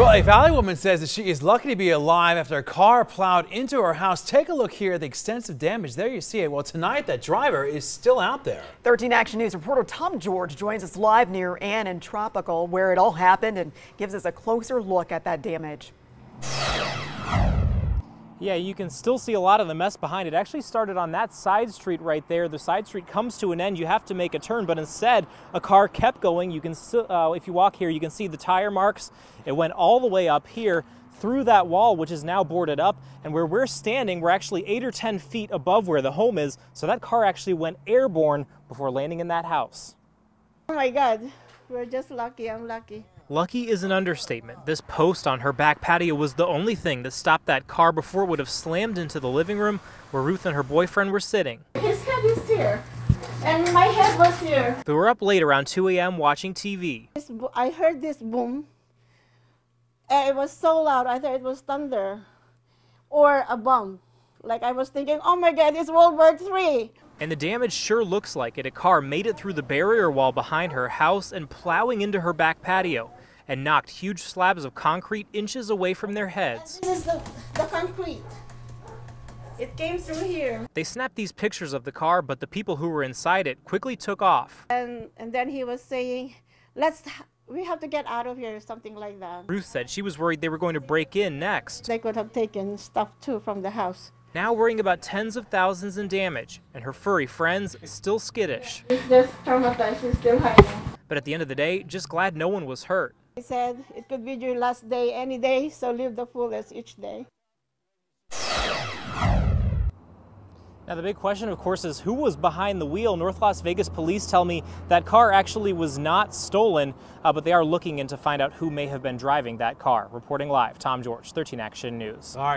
Well, a Valley woman says that she is lucky to be alive after a car plowed into her house. Take a look here at the extensive damage. There you see it. Well, tonight that driver is still out there. 13 Action News reporter Tom George joins us live near Ann and Tropical, where it all happened, and gives us a closer look at that damage. Yeah, you can still see a lot of the mess behind it. Actually started on that side street right there. The side street comes to an end. You have to make a turn, but instead a car kept going. You can uh, if you walk here, you can see the tire marks. It went all the way up here through that wall, which is now boarded up. And where we're standing, we're actually eight or 10 feet above where the home is. So that car actually went airborne before landing in that house. Oh my God, we're just lucky. I'm lucky. Lucky is an understatement. This post on her back patio was the only thing that stopped that car before it would have slammed into the living room where Ruth and her boyfriend were sitting. His head is here, and my head was here. They were up late around 2 a.m. watching TV. I heard this boom. And it was so loud, I thought it was thunder or a bomb. Like I was thinking, oh my God, it's World War III. And the damage sure looks like it. A car made it through the barrier wall behind her house and plowing into her back patio and knocked huge slabs of concrete inches away from their heads. This is the, the concrete. It came through here. They snapped these pictures of the car, but the people who were inside it quickly took off. And, and then he was saying, let's, we have to get out of here, something like that. Ruth said she was worried they were going to break in next. They could have taken stuff too from the house. Now worrying about tens of thousands in damage, and her furry friends still skittish. It's just traumatized, she's still hiding. But at the end of the day, just glad no one was hurt. He said it could be your last day any day, so live the fullest each day. Now, the big question, of course, is who was behind the wheel? North Las Vegas police tell me that car actually was not stolen, uh, but they are looking in to find out who may have been driving that car. Reporting live, Tom George, 13 Action News. All right.